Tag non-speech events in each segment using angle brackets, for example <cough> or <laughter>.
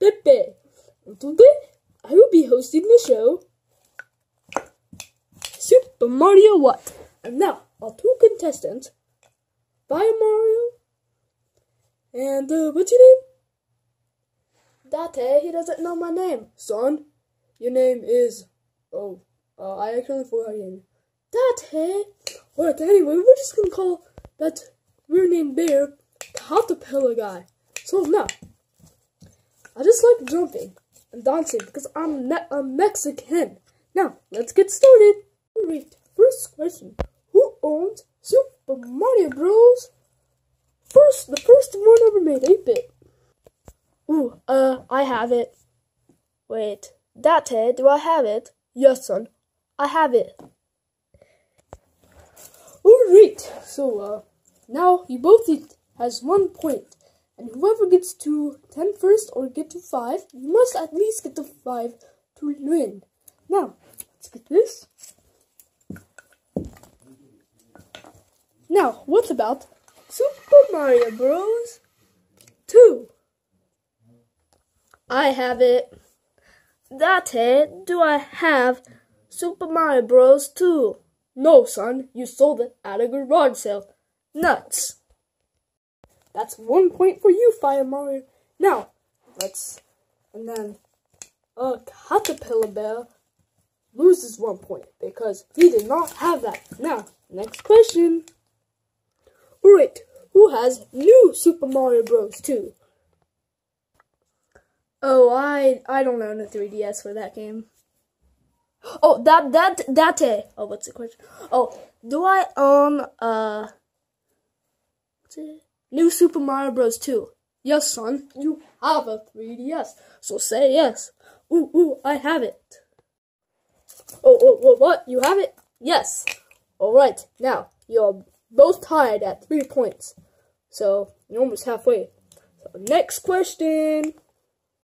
Pepe. Today, I will be hosting the show Super Mario What? And now, our two contestants, Fire Mario and, uh, what's your name? Date, he doesn't know my name. Son, your name is, oh, uh, I actually forgot your name. Date. Alright, anyway, we're just gonna call that weird name bear caterpillar guy. So now, I just like jumping and dancing because I'm me a Mexican. Now, let's get started. Alright, first question. Who owns Super Mario Bros? First, the first one ever made 8-bit. Ooh, uh, I have it. Wait, Date, do I have it? Yes, son, I have it. Alright, so, uh, now you both each has one point, and whoever gets to 10 first or get to 5, you must at least get to 5 to win. Now, let's get this. Now, what about Super Mario Bros. 2? I have it. Date, do I have Super Mario Bros. 2? No, son, you sold it at a garage sale. Nuts. That's one point for you, Fire Mario. Now, let's, and then, uh, Caterpillar Bear loses one point because he did not have that. Now, next question. Alright, who has new Super Mario Bros. 2? Oh, I I don't own a 3DS for that game. Oh, that that that uh, oh, what's the question? Oh, do I own uh what's it? New Super Mario Bros. 2? Yes, son, you have a 3DS, so say yes. Ooh, ooh, I have it. Oh, oh, oh, what? You have it? Yes. All right, now you're both tied at three points, so you're almost halfway. So next question.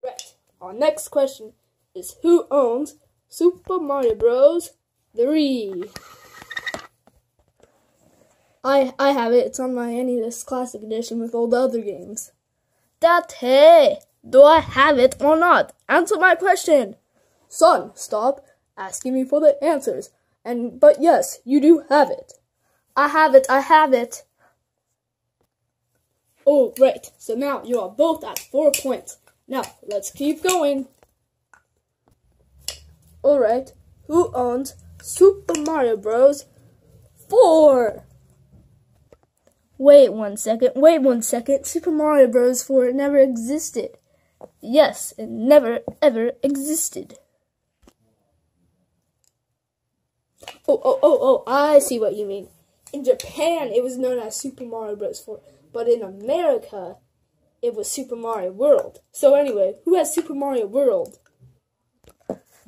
Right. Our next question is who owns Super Mario Bros. 3? I I have it. It's on my NES Classic Edition with all the other games. That hey, do I have it or not? Answer my question. Son, stop asking me for the answers. And but yes, you do have it. I have it. I have it. Oh, right. So now you are both at four points. Now, let's keep going. Alright, who owns Super Mario Bros. 4? Wait one second, wait one second. Super Mario Bros. 4 never existed. Yes, it never ever existed. Oh, oh, oh, oh, I see what you mean. In Japan, it was known as Super Mario Bros. 4, but in America, it was Super Mario World. So anyway, who has Super Mario World?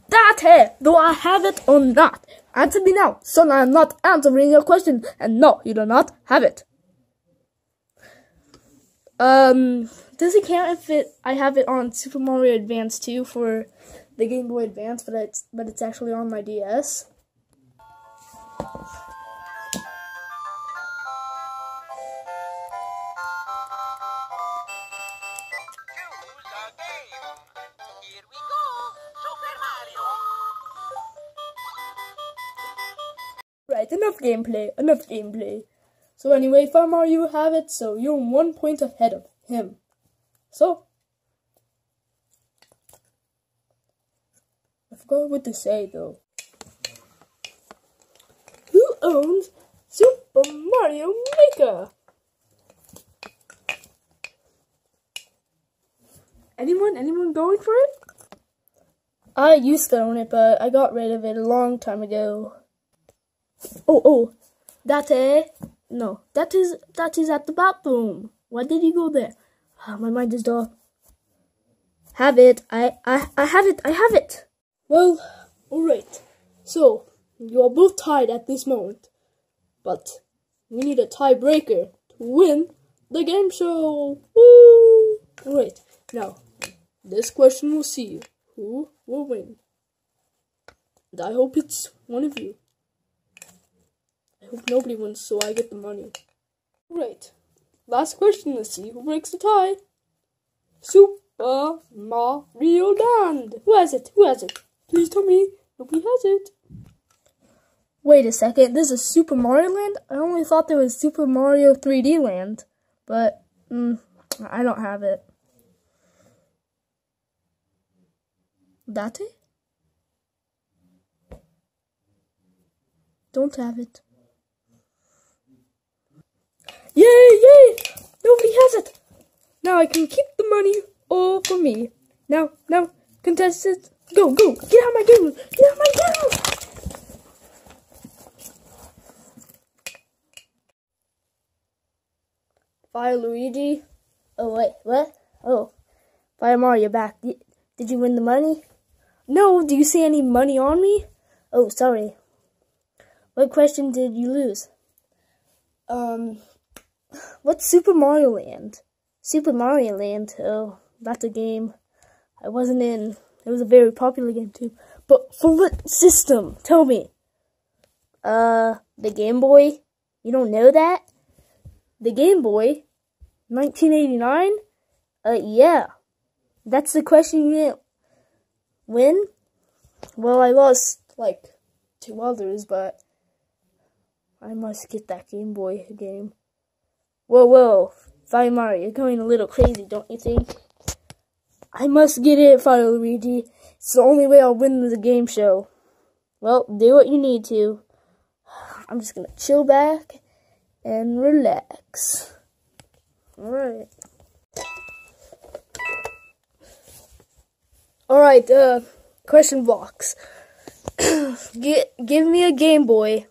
That do I have it or not? Answer me now, son, I am not answering your question, and no, you do not have it. Um, does it count if it I have it on Super Mario Advance 2 for the Game Boy Advance, but it's but it's actually on my DS? Right, enough gameplay, enough gameplay. So anyway, Mario, you have it, so you're one point ahead of him. So, I forgot what to say though. Who owns Super Mario Maker? Anyone? Anyone going for it? I used to own it, but I got rid of it a long time ago. Oh, oh, that eh? No, that is that is at the bathroom. Why did you go there? Oh, my mind is dull. Have it. I I I have it. I have it. Well, all right. So you are both tied at this moment, but we need a tiebreaker to win the game show. Woo! All right. Now, this question will see who will win. And I hope it's one of you hope nobody wins so I get the money. Right. Last question, let's see who breaks the tie. Super Super Mario Land. Who has it? Who has it? Please tell me. Nobody has it. Wait a second. This is Super Mario Land? I only thought there was Super Mario 3D Land. But, mm, I don't have it. That it? Don't have it. Yay, yay! Nobody has it! Now I can keep the money all for me. Now, now, contestants, go, go, get out my game, get out my game! Fire Luigi. Oh, wait, what? Oh, Fire Mario, back. Did, did you win the money? No, do you see any money on me? Oh, sorry. What question did you lose? Um, what's Super Mario Land? Super Mario Land, oh, that's a game I wasn't in. It was a very popular game too. But for what system? Tell me. Uh, the Game Boy? You don't know that? The Game Boy? 1989? Uh, yeah. That's the question you win? Well, I lost, like, two others, but I must get that Game Boy game. Whoa, whoa. Mario, you're going a little crazy, don't you think? I must get it, Fire Luigi. It's the only way I'll win the game show. Well, do what you need to. I'm just gonna chill back and relax. Alright. Alright, uh, question box. <coughs> Get, give me a Game Boy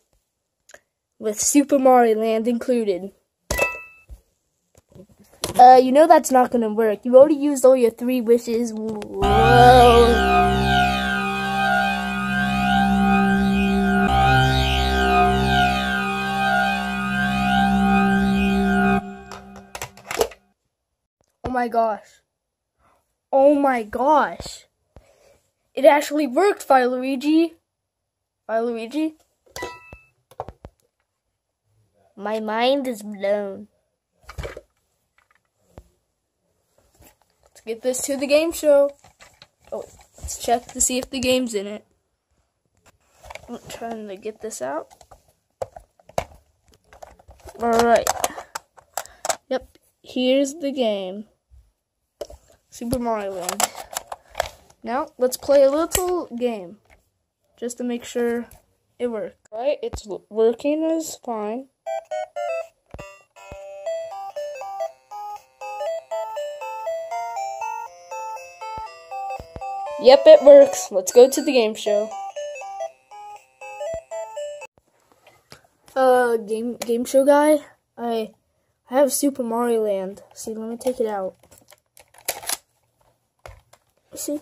with Super Mario Land included. Uh, you know that's not gonna work. You already used all your three wishes. Whoa. Oh my gosh. Oh my gosh. It actually worked, Luigi. Fire Luigi. My mind is blown. Let's get this to the game show. Oh, let's check to see if the game's in it. I'm trying to get this out. Alright. Yep, here's the game. Super Mario Land. Now, let's play a little game. Just to make sure it works. Right, it's working as fine. Yep, it works. Let's go to the game show. Uh, game game show guy. I I have Super Mario Land. See, let me take it out. See.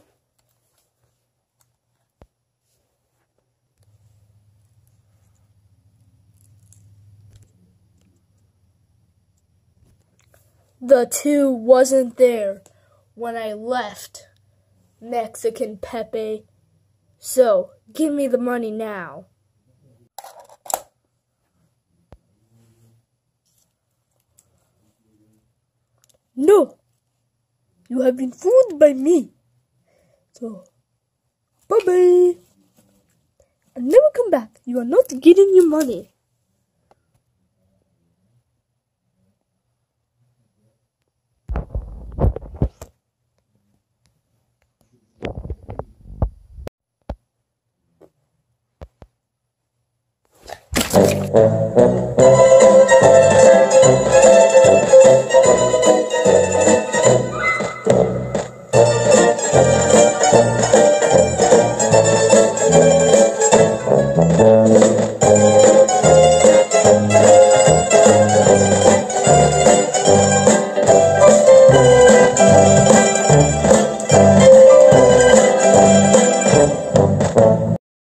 The two wasn't there when I left. Mexican Pepe. So, give me the money now. No! You have been fooled by me. So, bye-bye. And never come back. You are not getting your money.